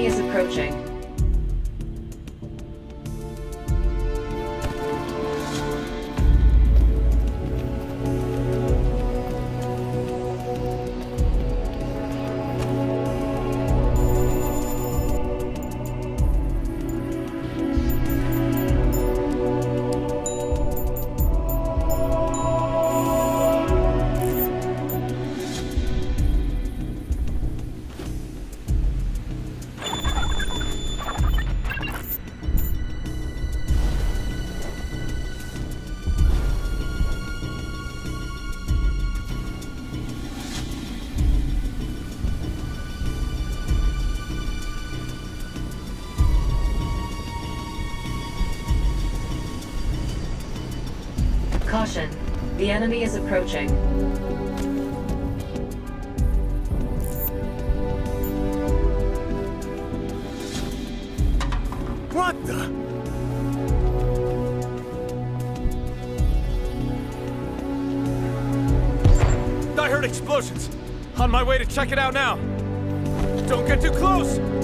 Is approaching. The enemy is approaching. What the? I heard explosions. On my way to check it out now. Don't get too close!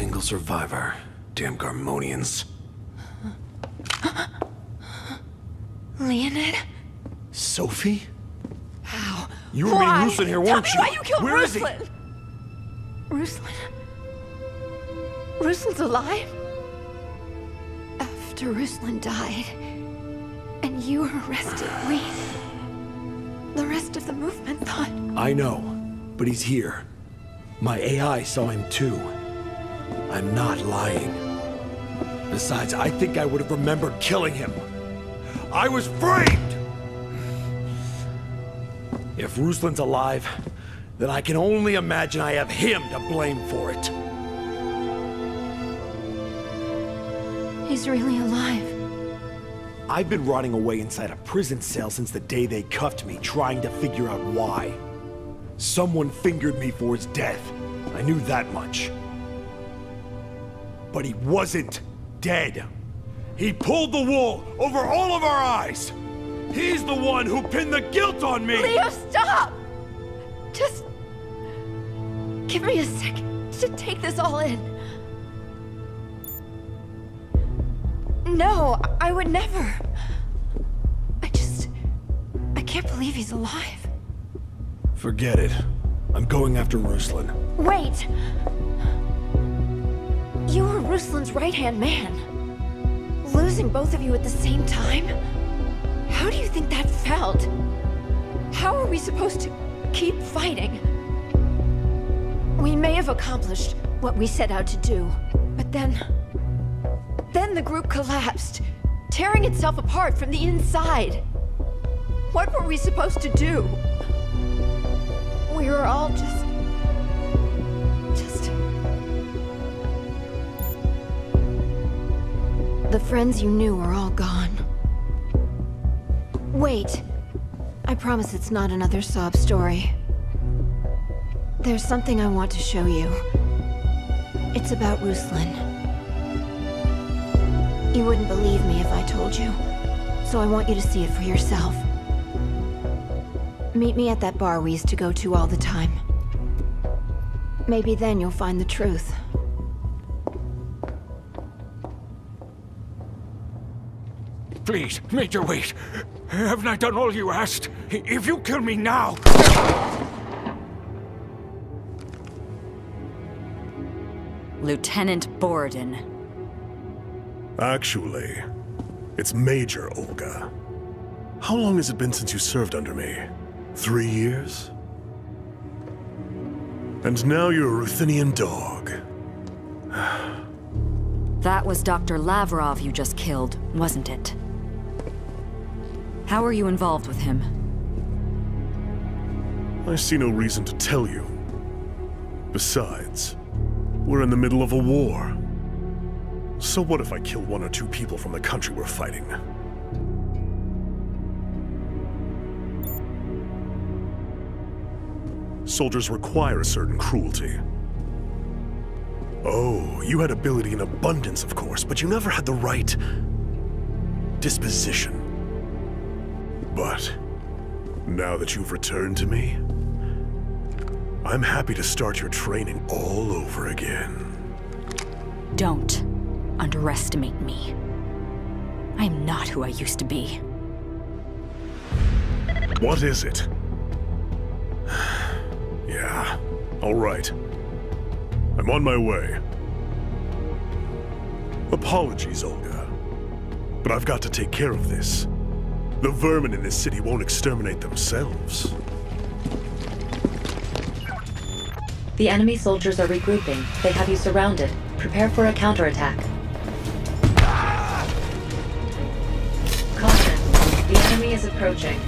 Single survivor. Damn Garmonians. Leonid? Sophie? How? You were why? meeting Ruslan here, weren't me you? why you killed Where is he? Ruslan! Ruslan? Ruslan's alive? After Ruslan died, and you were arrested, we... The rest of the movement thought... I know, but he's here. My AI saw him too. I'm not lying. Besides, I think I would have remembered killing him. I was framed! If Ruslan's alive, then I can only imagine I have him to blame for it. He's really alive. I've been rotting away inside a prison cell since the day they cuffed me, trying to figure out why. Someone fingered me for his death. I knew that much. But he wasn't dead. He pulled the wool over all of our eyes. He's the one who pinned the guilt on me. Leo, stop! Just... Give me a second to take this all in. No, I would never. I just... I can't believe he's alive. Forget it. I'm going after Ruslan. Wait! You were Ruslan's right-hand man. Losing both of you at the same time? How do you think that felt? How are we supposed to keep fighting? We may have accomplished what we set out to do, but then... Then the group collapsed, tearing itself apart from the inside. What were we supposed to do? We were all just... Just... The friends you knew are all gone. Wait. I promise it's not another sob story. There's something I want to show you. It's about Ruslan. You wouldn't believe me if I told you, so I want you to see it for yourself. Meet me at that bar we used to go to all the time. Maybe then you'll find the truth. Please, Major, wait. Haven't I done all you asked? If you kill me now... Lieutenant Borden. Actually, it's Major Olga. How long has it been since you served under me? Three years? And now you're a Ruthenian dog. That was Dr. Lavrov you just killed, wasn't it? How are you involved with him? I see no reason to tell you. Besides, we're in the middle of a war. So what if I kill one or two people from the country we're fighting? Soldiers require a certain cruelty. Oh, you had ability in abundance, of course, but you never had the right... disposition. But, now that you've returned to me, I'm happy to start your training all over again. Don't underestimate me. I am not who I used to be. What is it? yeah, all right. I'm on my way. Apologies, Olga. But I've got to take care of this. The vermin in this city won't exterminate themselves. The enemy soldiers are regrouping. They have you surrounded. Prepare for a counterattack. Caution. The enemy is approaching.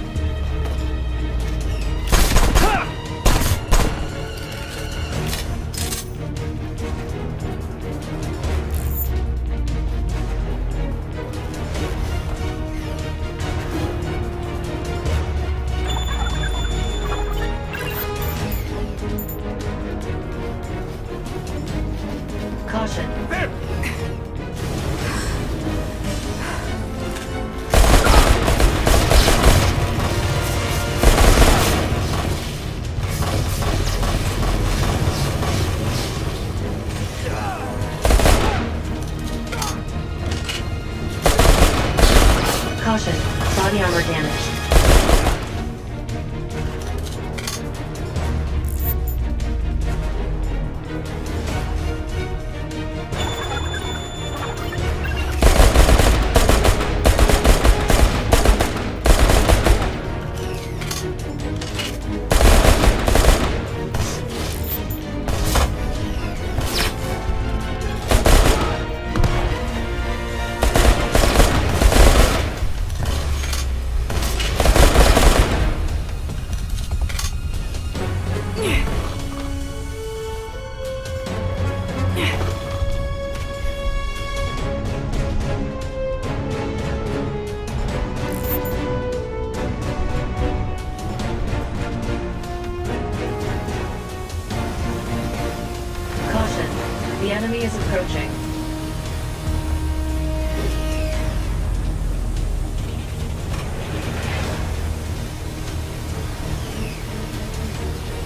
Is approaching.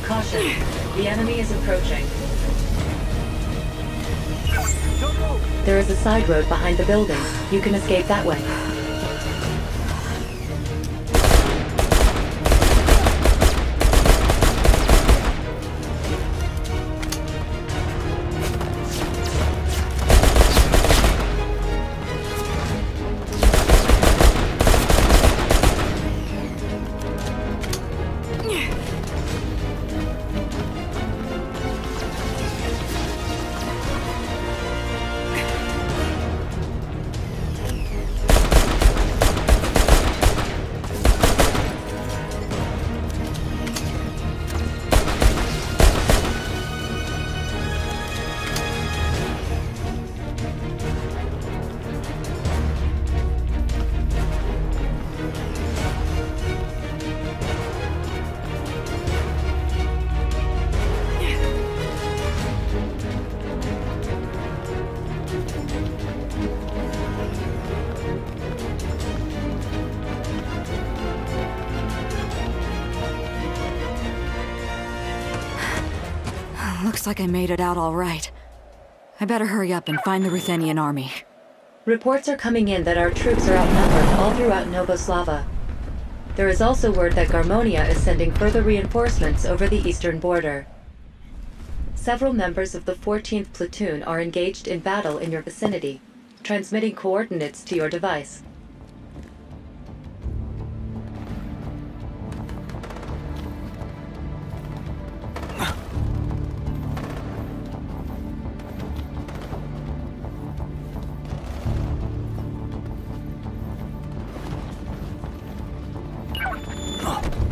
Caution. The enemy is approaching. There is a side road behind the building. You can escape that way. Looks like I made it out all right. I better hurry up and find the Ruthenian army. Reports are coming in that our troops are outnumbered all throughout Novoslava. There is also word that Garmonia is sending further reinforcements over the eastern border. Several members of the 14th Platoon are engaged in battle in your vicinity, transmitting coordinates to your device.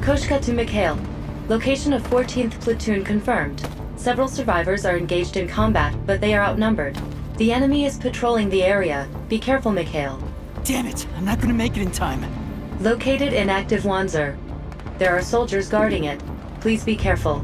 Koshka to Mikhail. Location of 14th Platoon confirmed. Several survivors are engaged in combat, but they are outnumbered. The enemy is patrolling the area. Be careful, Mikhail. Damn it! I'm not gonna make it in time. Located inactive Wanzer. There are soldiers guarding it. Please be careful.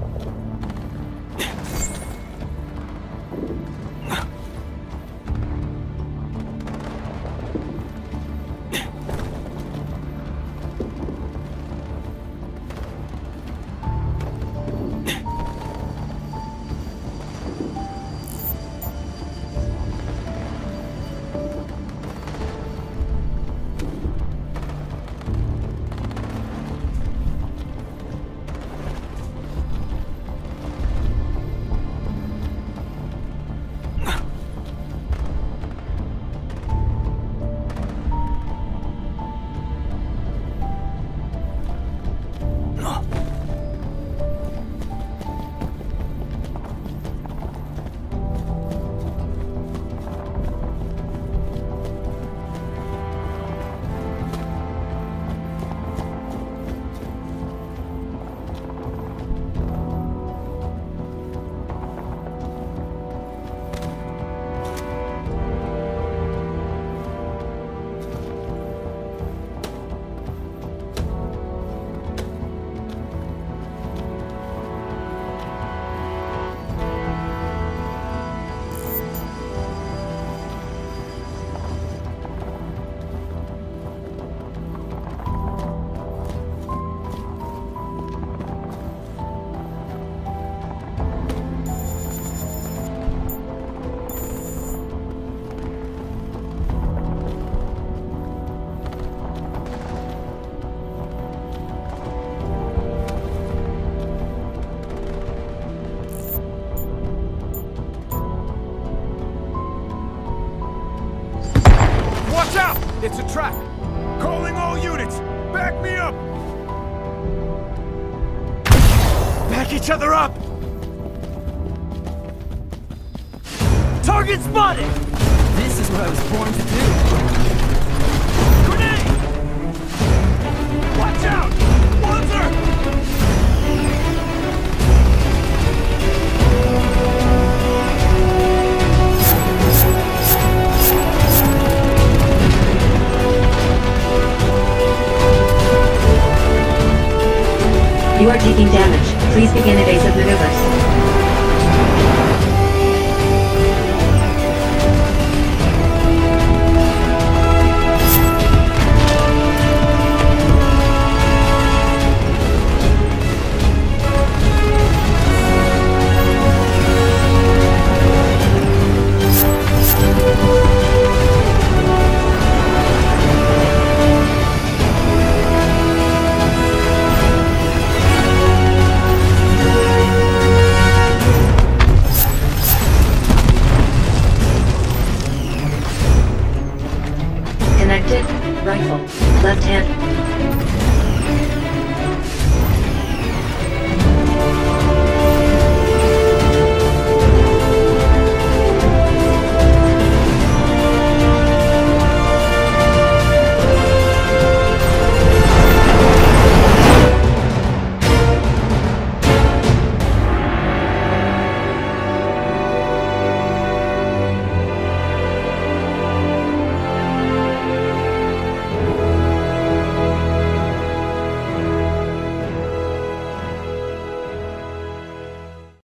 It's a trap! Calling all units! Back me up! Back each other up! Target spotted! This is what I was born to do. Grenade! Watch out! Wanzer! You are taking damage. Please begin evasive maneuvers.